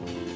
this movie.